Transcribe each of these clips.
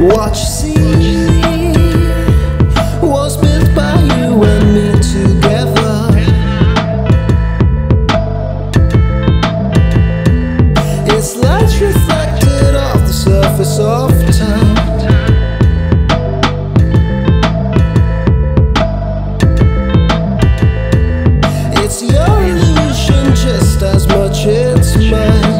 What you see was built by you and me together. It's light reflected off the surface of time. It's your illusion just as much as mine.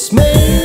It's me.